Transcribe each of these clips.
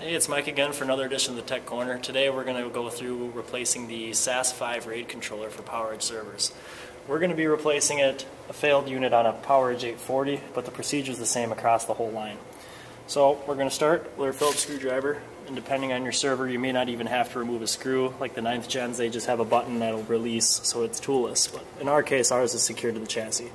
Hey, it's Mike again for another edition of the Tech Corner. Today we're going to go through replacing the SAS5 RAID controller for PowerEdge servers. We're going to be replacing it, a failed unit on a PowerEdge 840, but the procedure is the same across the whole line. So we're going to start with our Phillips screwdriver, and depending on your server, you may not even have to remove a screw. Like the 9th gens, they just have a button that'll release, so it's toolless. But in our case, ours is secured to the chassis.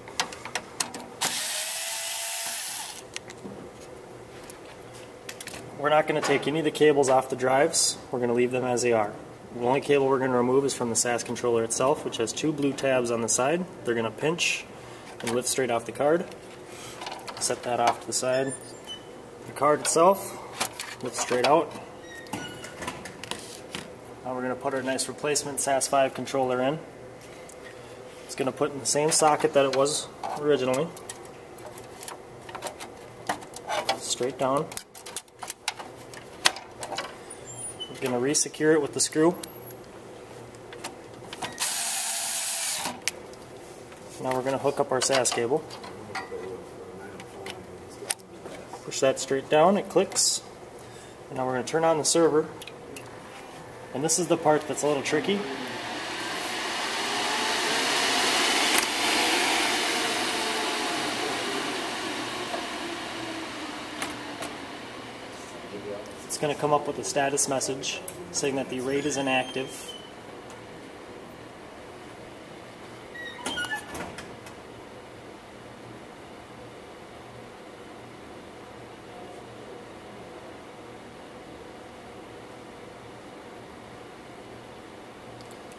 We're not going to take any of the cables off the drives. We're going to leave them as they are. The only cable we're going to remove is from the SAS controller itself, which has two blue tabs on the side. They're going to pinch and lift straight off the card. Set that off to the side. The card itself lifts straight out. Now we're going to put our nice replacement SAS5 controller in. It's going to put in the same socket that it was originally. Straight down. We're going to re-secure it with the screw. Now we're going to hook up our SAS cable. Push that straight down, it clicks. And now we're going to turn on the server. And this is the part that's a little tricky. It's going to come up with a status message saying that the RAID is inactive.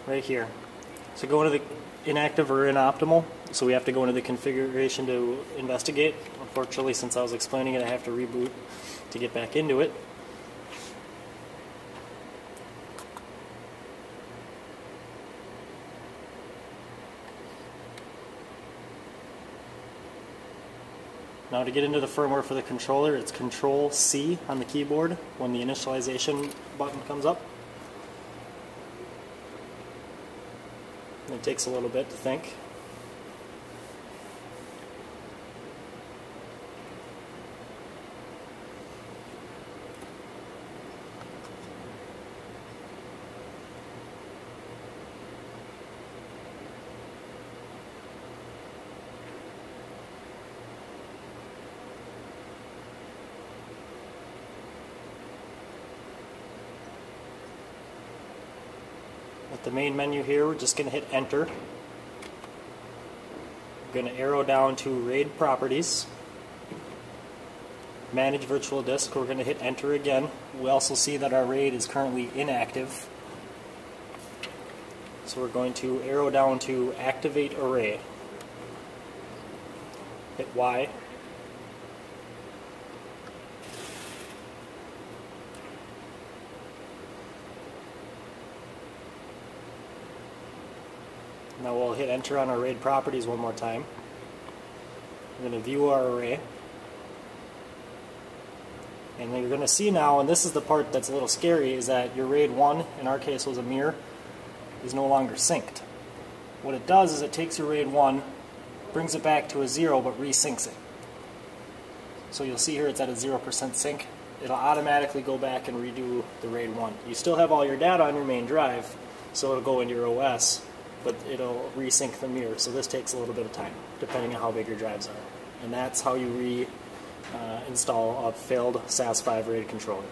Right here. So go into the inactive or inoptimal. So we have to go into the configuration to investigate. Unfortunately, since I was explaining it, I have to reboot to get back into it. Now to get into the firmware for the controller, it's Control C on the keyboard when the initialization button comes up. It takes a little bit to think. At the main menu here, we're just going to hit enter. We're going to arrow down to RAID properties. Manage virtual disk, we're going to hit enter again. We also see that our RAID is currently inactive. So we're going to arrow down to activate array. Hit Y. Now we'll hit enter on our RAID properties one more time. I'm going to view our array. And you're going to see now, and this is the part that's a little scary, is that your RAID 1, in our case was a mirror, is no longer synced. What it does is it takes your RAID 1, brings it back to a 0, but resyncs it. So you'll see here it's at a 0% sync. It'll automatically go back and redo the RAID 1. You still have all your data on your main drive, so it'll go into your OS, but it'll resync the mirror. So this takes a little bit of time, depending on how big your drives are. And that's how you re-install uh, a failed SAS5 RAID controller.